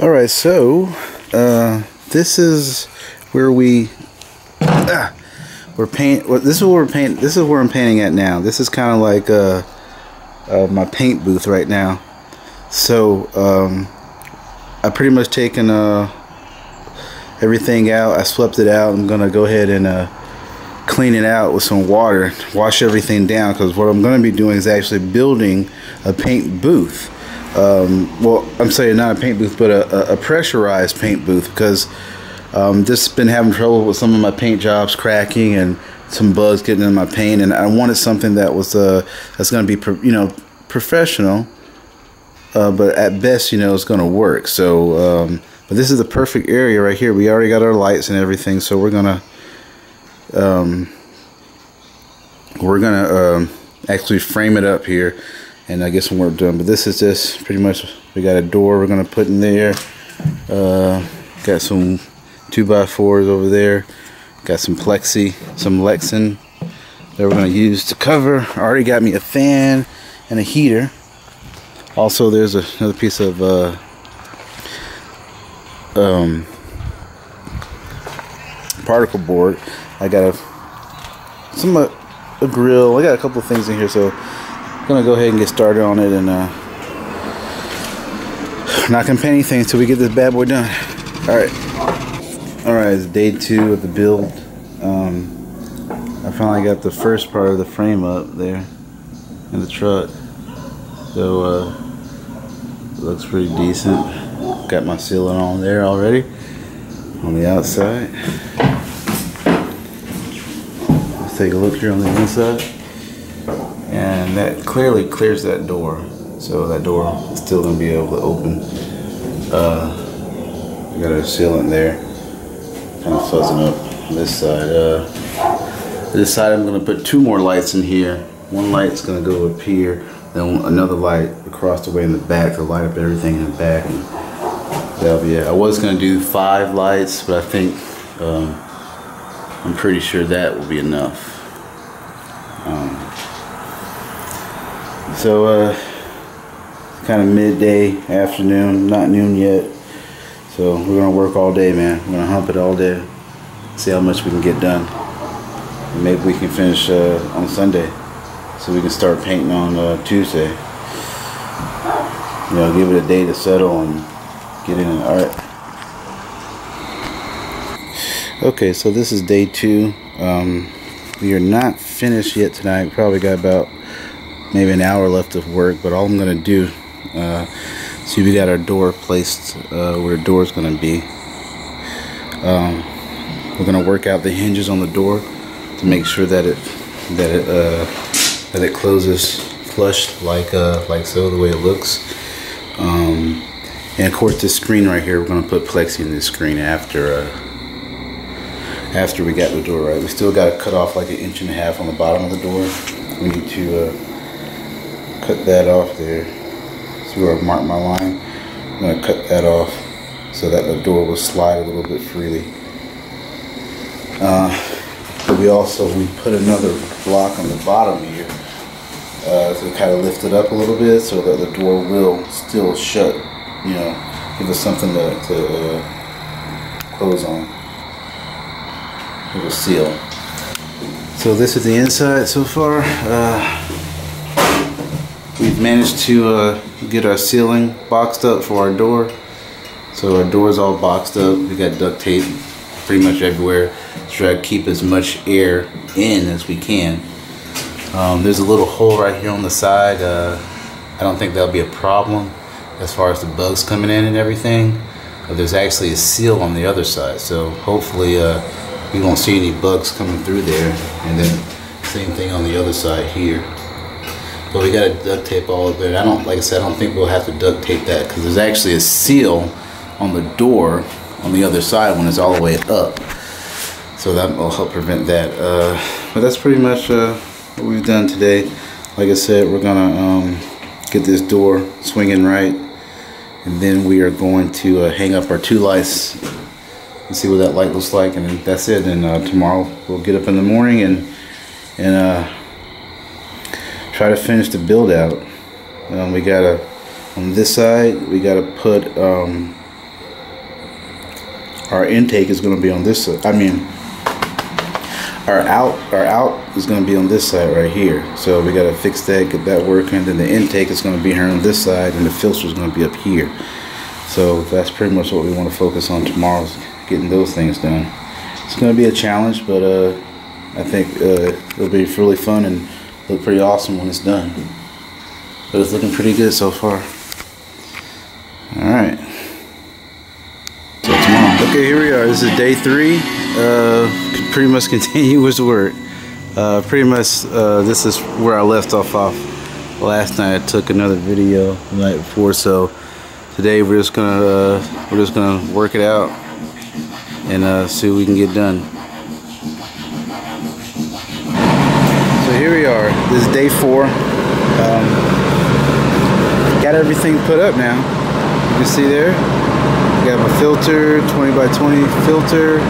All right, so uh, this is where we ah, we're paint. Well, this is where we're paint. This is where I'm painting at now. This is kind of like uh, uh, my paint booth right now. So um, I pretty much taken uh, everything out. I swept it out. I'm gonna go ahead and uh, clean it out with some water, wash everything down. Because what I'm gonna be doing is actually building a paint booth um, well, I'm saying not a paint booth, but a, a pressurized paint booth because um, just been having trouble with some of my paint jobs cracking and some bugs getting in my paint, and I wanted something that was uh, that's going to be you know professional, uh, but at best you know it's going to work. So, um, but this is the perfect area right here. We already got our lights and everything, so we're gonna um, we're gonna um, actually frame it up here and I get some work done. But this is just pretty much, we got a door we're to put in there. Uh, got some 2x4s over there. Got some plexi, some Lexan that we're to use to cover. I already got me a fan and a heater. Also, there's a, another piece of uh, um, particle board. I got a some uh, a grill. I got a couple things in here, so gonna go ahead and get started on it and uh, not gonna paint anything until we get this bad boy done. All right, all right. It's day two of the build. Um, I finally got the first part of the frame up there in the truck, so uh, looks pretty decent. Got my sealing on there already on the outside. Let's take a look here on the inside and that clearly clears that door. So that door is still going to be able to open. Uh, got a sealant there. Kind of fuzzing up this side. Uh, this side I'm going to put two more lights in here. One light's going to go up here then another light across the way in the back to light up everything in the back. And that'll be it. I was going to do five lights but I think um, I'm pretty sure that will be enough so, uh, kind of midday, afternoon, not noon yet. So we're gonna work all day, man. We're gonna hump it all day. See how much we can get done. And maybe we can finish uh, on Sunday, so we can start painting on uh, Tuesday. You know, give it a day to settle and get in. art. Okay, so this is day two. Um, we are not finished yet tonight. Probably got about maybe an hour left of work but all I'm gonna do uh, see we got our door placed uh, where the door is gonna be. Um, we're gonna work out the hinges on the door to make sure that it that it uh, that it closes flush like uh, like so the way it looks. Um, and of course this screen right here we're gonna put plexi in this screen after uh, after we got the door right. We still got to cut off like an inch and a half on the bottom of the door. We need to uh, cut that off there. See where I've marked my line? I'm to cut that off so that the door will slide a little bit freely. Uh, we also, we put another block on the bottom here uh, to kind of lift it up a little bit so that the door will still shut, you know, give us something to, to uh, close on. It will seal. So this is the inside so far. Uh, We've managed to uh, get our ceiling boxed up for our door. So our door's all boxed up. We got duct tape pretty much everywhere to try to keep as much air in as we can. Um, there's a little hole right here on the side. Uh, I don't think that'll be a problem as far as the bugs coming in and everything. But there's actually a seal on the other side. So hopefully uh, we won't see any bugs coming through there. And then same thing on the other side here. But we gotta duct tape all of it. I don't, like I said, I don't think we'll have to duct tape that because there's actually a seal on the door on the other side when it's all the way up. So that will help prevent that. Uh, but that's pretty much uh, what we've done today. Like I said, we're gonna um, get this door swinging right. And then we are going to uh, hang up our two lights and see what that light looks like. And that's it. And uh, tomorrow we'll get up in the morning and, and uh, try to finish the build out. Um, we gotta, on this side, we gotta put um, our intake is going to be on this side. I mean, our out our out is going to be on this side right here. So we got to fix that, get that working. Then the intake is going to be here on this side, and the filter is going to be up here. So that's pretty much what we want to focus on tomorrow, is getting those things done. It's going to be a challenge, but uh, I think uh, it'll be really fun and look pretty awesome when it's done. But it's looking pretty good so far. All right. So tomorrow. Okay, here we are. This is day three. Uh, pretty much continuous work. Uh, pretty much uh, this is where I left off off last night. I took another video the night before, so today we're just gonna uh, we're just gonna work it out and uh, see what we can get done. This is day four. Um, got everything put up now. You can see there. We have a filter, 20 by 20 filter.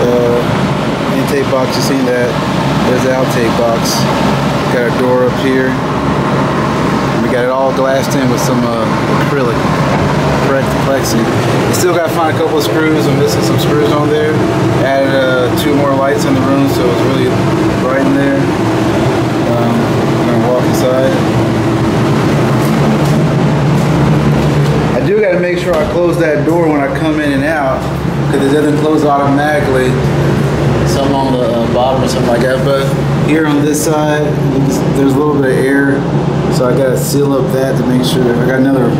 Uh, intake box, you seen that. There's the outtake box. Got a door up here. And we got it all glassed in with some uh, acrylic plexi. Still got to find a couple of screws. I'm missing some screws on there. Added uh, two more lights in the room so it's really bright in there. I'm gonna walk inside. I do got to make sure I close that door when I come in and out because it doesn't close automatically. Some on the uh, bottom or something like that. But here on this side, there's a little bit of air, so I got to seal up that to make sure. I got another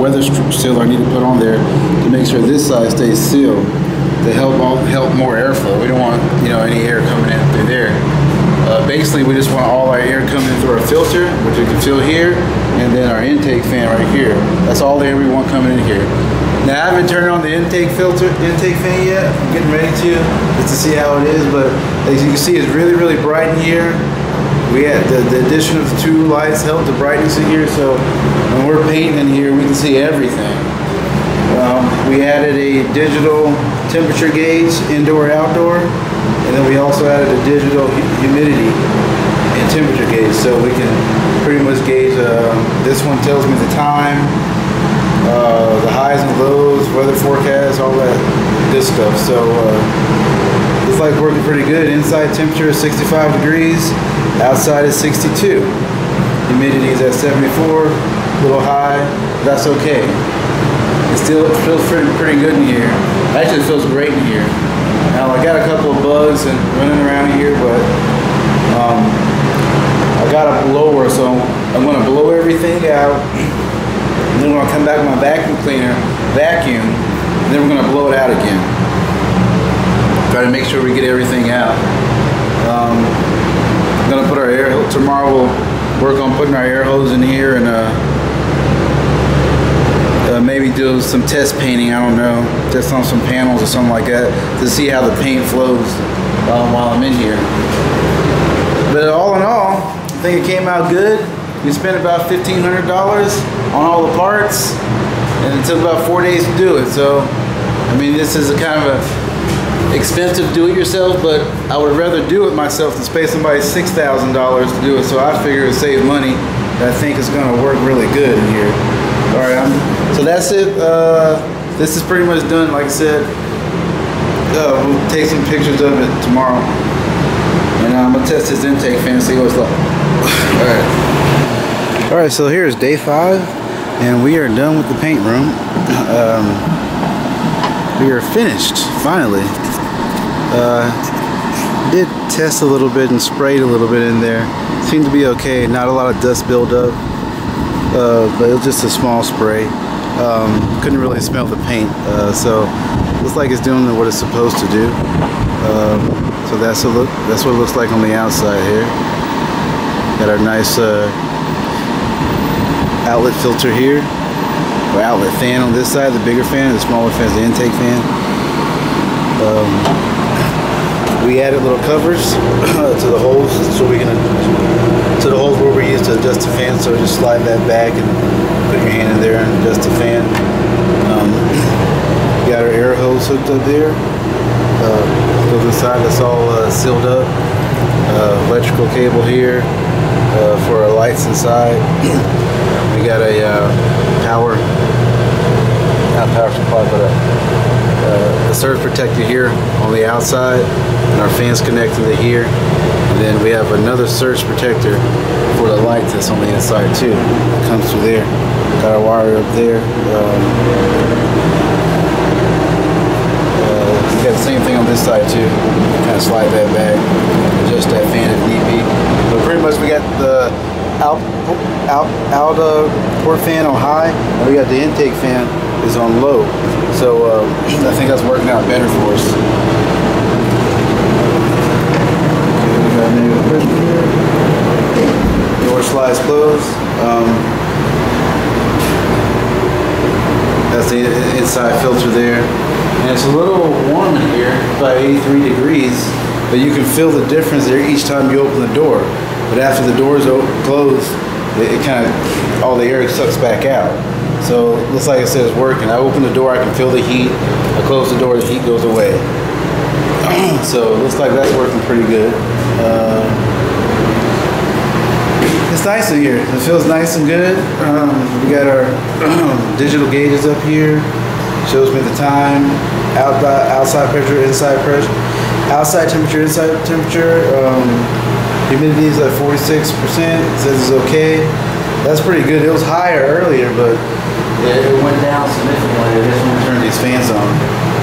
weather sealer I need to put on there to make sure this side stays sealed to help all, help more airflow. We don't want you know any air coming in through there. Uh, basically, we just want all our air coming in through our filter, which you can feel here, and then our intake fan right here. That's all the air we want coming in here. Now, I haven't turned on the intake filter, intake fan yet. I'm getting ready to, just to see how it is, but as you can see, it's really, really bright in here. We had the, the addition of two lights helped the brightness in here, so when we're painting in here, we can see everything. Um, we added a digital temperature gauge, indoor, outdoor, also added a digital humidity and temperature gauge, so we can pretty much gauge. Uh, this one tells me the time, uh, the highs and lows, weather forecast, all that good stuff. So uh, it's like working pretty good. Inside temperature is 65 degrees, outside is 62. Humidity is at 74, a little high, that's okay. It still feels pretty, pretty good in here. Actually, it feels great in here. Now, I got a couple of bugs and running around here, but um, I got a blower, so I'm going to blow everything out. And then going to come back with my vacuum cleaner, vacuum, and then we're going to blow it out again. Try to make sure we get everything out. Um, I'm going to put our air, tomorrow we'll work on putting our air hose in here and uh, do some test painting, I don't know, just on some panels or something like that to see how the paint flows um, while I'm in here. But all in all, I think it came out good. We spent about $1,500 on all the parts and it took about four days to do it. So, I mean, this is a kind of a expensive do-it-yourself, but I would rather do it myself than pay somebody $6,000 to do it. So I figure it saves money that I think is going to work really good in here. All right, I'm, so that's it. Uh, this is pretty much done. Like I said, uh, we'll take some pictures of it tomorrow. And I'm gonna test this intake fan, see what it's like. All right. All right, so here's day five, and we are done with the paint room. Um, we are finished, finally. Uh, did test a little bit and sprayed a little bit in there. Seemed to be okay, not a lot of dust buildup, uh, but it was just a small spray. Um, couldn't really smell the paint, uh, so looks like it's doing what it's supposed to do. Um, so that's a look. That's what it looks like on the outside here. Got our nice uh, outlet filter here, or outlet fan on this side. The bigger fan, the smaller fan is the intake fan. Um, we added little covers to the holes so we can to the holes where we use to adjust the fan. So just slide that back and put your hand in there and adjust the fan. Um, got our air hose hooked up there. Uh, goes inside. That's all uh, sealed up. Uh, electrical cable here uh, for our lights inside. we got a uh, power, not power supply, but a, uh, a a surge protector here on the outside, and our fans connected to here. And then we have another surge protector for the light that's on the inside too. It comes through there. Got our wire up there. Um, uh, we got the same thing on this side too. Kind of slide that back, adjust that fan if need be. But pretty much we got the out out out uh, port fan on high, and we got the intake fan is on low. So uh, I think that's working out better for us. Door slides closed. Um, that's the inside filter there. And it's a little warm in here, about 83 degrees, but you can feel the difference there each time you open the door. But after the doors close, it, it kind of, all the air sucks back out. So looks like it says working. I open the door, I can feel the heat. I close the door, the heat goes away. so looks like that's working pretty good. Uh, it's nice in here. It feels nice and good. Um, we got our digital gauges up here. Shows me the time, out, outside pressure, inside pressure, outside temperature, inside temperature. Um, humidity is at 46%. Says it's okay. That's pretty good. It was higher earlier, but it, it went down significantly. Guess when we turn these fans on,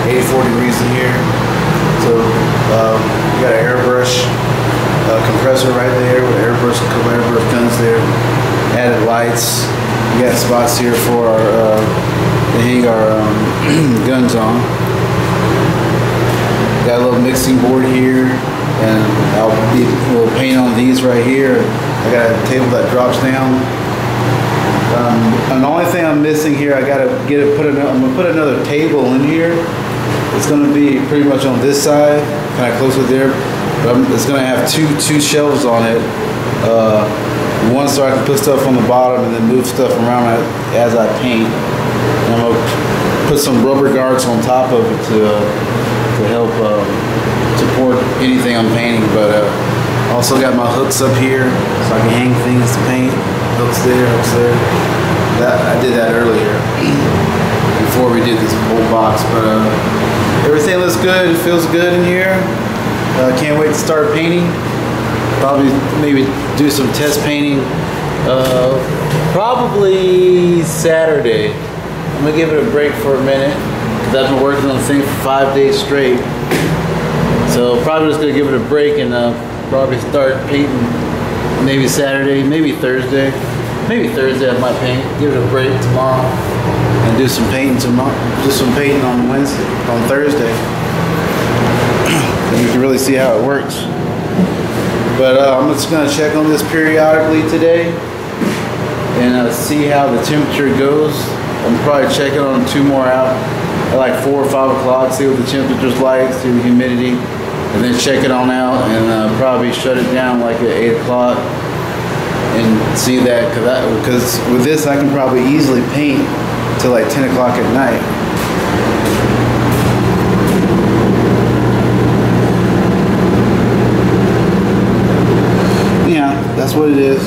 84 degrees in here. So um, we got an airbrush uh, compressor right there with airbrush, couple airbrush guns there. Added lights. We got spots here for our uh, to hang our um, guns on. Got a little mixing board here, and I'll be we'll paint on these right here. I got a table that drops down. Um, and the only thing I'm missing here, I gotta get it put. Another, I'm gonna put another table in here. It's gonna be pretty much on this side, kind of closer there. But I'm, it's gonna have two two shelves on it. Uh, one so I can put stuff on the bottom and then move stuff around as I paint. And I'm gonna put some rubber guards on top of it to uh, to help uh, support anything I'm painting. But uh, also got my hooks up here so I can hang things to paint. Hooks there, there. That I did that earlier before we did this whole box. But uh, everything looks good. It feels good in here. Uh, can't wait to start painting. Probably maybe do some test painting. Uh, probably Saturday. I'm gonna give it a break for a minute because I've been working on the thing for five days straight. So probably just gonna give it a break and uh, probably start painting maybe Saturday, maybe Thursday. Maybe Thursday I might paint. Give it a break tomorrow and do some painting tomorrow. Do some painting on Wednesday, on Thursday. you can really see how it works. But uh, I'm just gonna check on this periodically today and uh, see how the temperature goes. I'm probably checking on two more out at like four or five o'clock, see what the temperature's like, see the humidity, and then check it on out and uh, probably shut it down like at eight o'clock and see that because with this I can probably easily paint till like 10 o'clock at night. Yeah, that's what it is.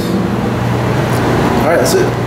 All right, that's it.